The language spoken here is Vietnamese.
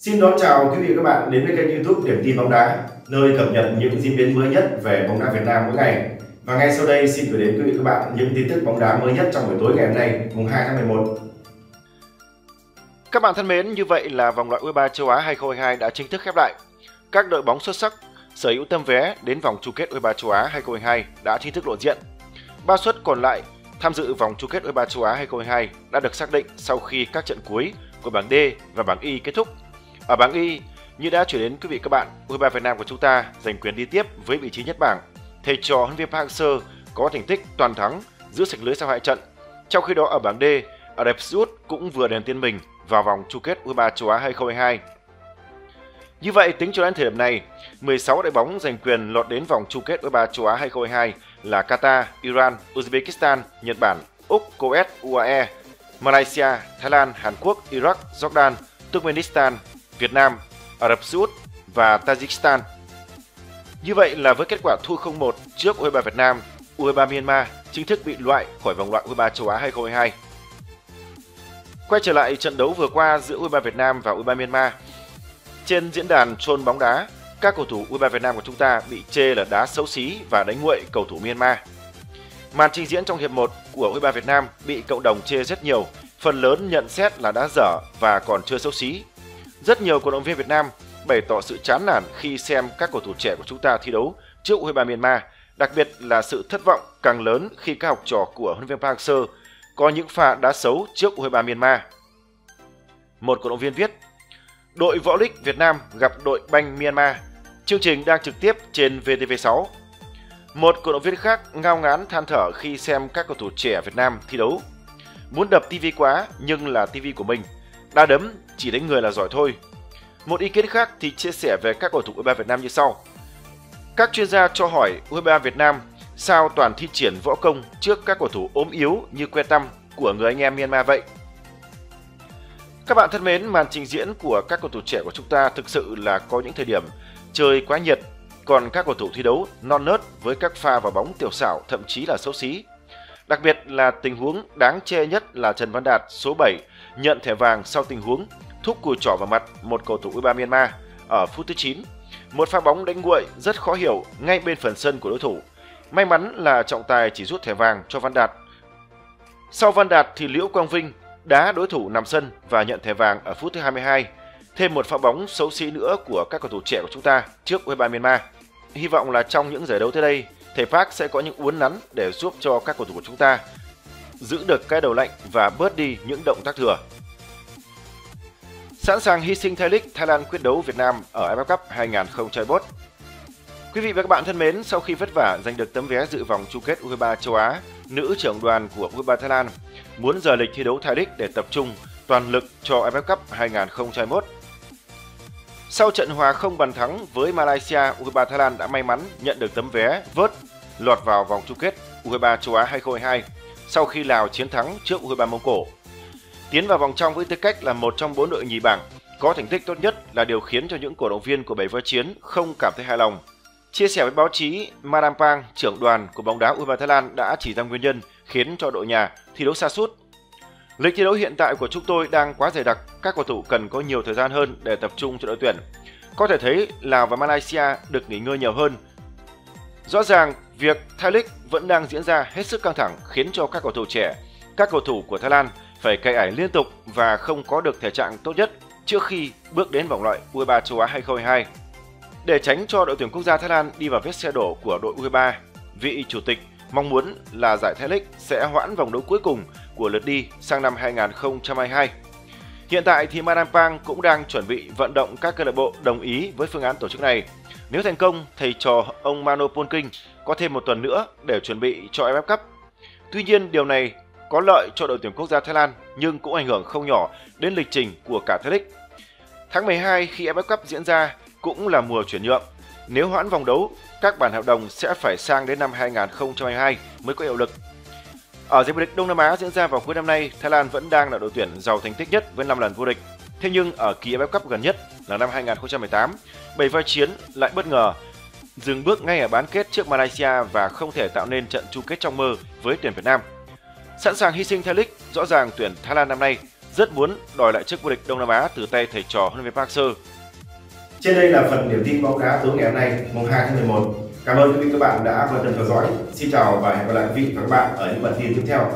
Xin đón chào quý vị và các bạn đến với kênh youtube Điểm tin bóng đá, nơi cập nhật những diễn biến mới nhất về bóng đá Việt Nam mỗi ngày. Và ngay sau đây xin gửi đến quý vị và các bạn những tin tức bóng đá mới nhất trong buổi tối ngày hôm nay, mùng 2 tháng 11. Các bạn thân mến, như vậy là vòng loại U23 châu Á 2022 đã chính thức khép lại. Các đội bóng xuất sắc sở hữu tấm vé đến vòng chung kết U23 châu Á 2022 đã chính thức lộ diện. Ba suất còn lại tham dự vòng chung kết U23 châu Á 2022 đã được xác định sau khi các trận cuối của bảng D và bảng Y kết thúc. À, ở bảng Y, như đã chuyển đến quý vị các bạn, U23 Việt Nam của chúng ta giành quyền đi tiếp với vị trí nhất bảng. Thầy trò huấn viên Park Hang-seo có thành tích toàn thắng giữ sạch lưới sau hai trận. Trong khi đó ở bảng D, Ả Rập Xê Út cũng vừa đền tiên mình vào vòng chung kết U23 châu Á 2022. Như vậy, tính cho đến thời điểm này, 16 đội bóng giành quyền lọt đến vòng chung kết U23 châu Á 2022 là Qatar, Iran, Uzbekistan, Nhật Bản, Úc, Kuwait, UAE, Malaysia, Thái Lan, Hàn Quốc, Iraq, Jordan, Turkmenistan, Việt Nam, Ả Rập Xê Út và Tajikistan. Như vậy là với kết quả thua 0-1 trước U23 Việt Nam, U23 Myanmar chính thức bị loại khỏi vòng loại U23 châu Á 2022. Quay trở lại trận đấu vừa qua giữa U23 Việt Nam và U23 Myanmar. Trên diễn đàn trôn bóng đá, các cầu thủ U23 Việt Nam của chúng ta bị chê là đá xấu xí và đánh nguội cầu thủ Myanmar. Màn trình diễn trong hiệp 1 của U23 Việt Nam bị cộng đồng chê rất nhiều, phần lớn nhận xét là đá dở và còn chưa xấu xí. Rất nhiều cổ động viên Việt Nam bày tỏ sự chán nản khi xem các cầu thủ trẻ của chúng ta thi đấu trước U23 Myanmar, đặc biệt là sự thất vọng càng lớn khi các học trò của huấn luyện viên Park Hang-seo có những pha đá xấu trước U23 Myanmar. Một cổ động viên viết: Đội võ lịch Việt Nam gặp đội banh Myanmar. Chương trình đang trực tiếp trên VTV6. Một cổ động viên khác ngao ngán than thở khi xem các cầu thủ trẻ Việt Nam thi đấu. Muốn đập TV quá nhưng là TV của mình. Đá đấm chỉ đánh người là giỏi thôi. Một ý kiến khác thì chia sẻ về các cầu thủ U23 Việt Nam như sau. Các chuyên gia cho hỏi U23 Việt Nam sao toàn thi triển võ công trước các cầu thủ ốm yếu như Que tăm của người anh em Myanmar vậy? Các bạn thân mến, màn trình diễn của các cầu thủ trẻ của chúng ta thực sự là có những thời điểm trời quá nhiệt, còn các cầu thủ thi đấu non nớt với các pha vào bóng tiểu xảo thậm chí là xấu xí. Đặc biệt là tình huống đáng chê nhất là Trần Văn Đạt số 7 nhận thẻ vàng sau tình huống thúc cùi trỏ vào mặt một cầu thủ U23 Myanmar ở phút thứ 9. Một pha bóng đánh nguội rất khó hiểu ngay bên phần sân của đối thủ. May mắn là trọng tài chỉ rút thẻ vàng cho Văn Đạt. Sau Văn Đạt thì Liễu Quang Vinh đá đối thủ nằm sân và nhận thẻ vàng ở phút thứ 22. Thêm một pha bóng xấu xí nữa của các cầu thủ trẻ của chúng ta trước U23 Myanmar. Hy vọng là trong những giải đấu tới đây, thầy Park sẽ có những uốn nắn để giúp cho các cầu thủ của chúng ta giữ được cái đầu lạnh và bớt đi những động tác thừa. Sẵn sàng hy sinh Thái thay Thái Lan quyết đấu Việt Nam ở AFF Cup 2021. Quý vị và các bạn thân mến, sau khi vất vả giành được tấm vé dự vòng chung kết U23 châu Á, nữ trưởng đoàn của U23 Thái Lan muốn rời lịch thi đấu Thái Đích để tập trung toàn lực cho AFF Cup 2021. Sau trận hòa không bàn thắng với Malaysia, U23 Thái Lan đã may mắn nhận được tấm vé vớt lọt vào vòng chung kết U23 châu Á 2022 sau khi Lào chiến thắng trước U23 Mông Cổ. Tiến vào vòng trong với tư cách là một trong bốn đội nhì bảng, có thành tích tốt nhất là điều khiến cho những cổ động viên của bảy vơ chiến không cảm thấy hài lòng. Chia sẻ với báo chí, Madam Pang, trưởng đoàn của bóng đá U23 Thái Lan đã chỉ ra nguyên nhân khiến cho đội nhà thi đấu xa sút. Lịch thi đấu hiện tại của chúng tôi đang quá dày đặc, các cầu thủ cần có nhiều thời gian hơn để tập trung cho đội tuyển. Có thể thấy Lào và Malaysia được nghỉ ngơi nhiều hơn. Rõ ràng, việc Thái League vẫn đang diễn ra hết sức căng thẳng khiến cho các cầu thủ trẻ, các cầu thủ của Thái Lan phải cày ải liên tục và không có được thể trạng tốt nhất trước khi bước đến vòng loại U23 châu Á 2022. Để tránh cho đội tuyển quốc gia Thái Lan đi vào vết xe đổ của đội U23, vị chủ tịch mong muốn là giải Thái League sẽ hoãn vòng đấu cuối cùng của lượt đi sang năm 2022. Hiện tại thì Madame Pang cũng đang chuẩn bị vận động các câu lạc bộ đồng ý với phương án tổ chức này. Nếu thành công, thầy trò ông Mano Polking có thêm một tuần nữa để chuẩn bị cho AFF Cup. Tuy nhiên, điều này có lợi cho đội tuyển quốc gia Thái Lan nhưng cũng ảnh hưởng không nhỏ đến lịch trình của cả Thái League. Tháng 12 khi AFF Cup diễn ra cũng là mùa chuyển nhượng. Nếu hoãn vòng đấu, các bản hợp đồng sẽ phải sang đến năm 2022 mới có hiệu lực. Ở giải vô địch Đông Nam Á diễn ra vào cuối năm nay, Thái Lan vẫn đang là đội tuyển giàu thành tích nhất với 5 lần vô địch. Thế nhưng ở kỳ AFF Cup gần nhất là năm 2018, bảy vai chiến lại bất ngờ dừng bước ngay ở bán kết trước Malaysia và không thể tạo nên trận chung kết trong mơ với tuyển Việt Nam. Sẵn sàng hy sinh theo lịch, rõ ràng tuyển Thái Lan năm nay rất muốn đòi lại chức vô địch Đông Nam Á từ tay thầy trò huấn luyện viên Park Seo. Trên đây là phần điểm tin bóng đá tối ngày hôm nay, mùng 2 tháng 11. Cảm ơn quý vị các bạn đã quan tâm theo dõi. Xin chào và hẹn gặp lại quý vị và các bạn ở những bản tin tiếp theo.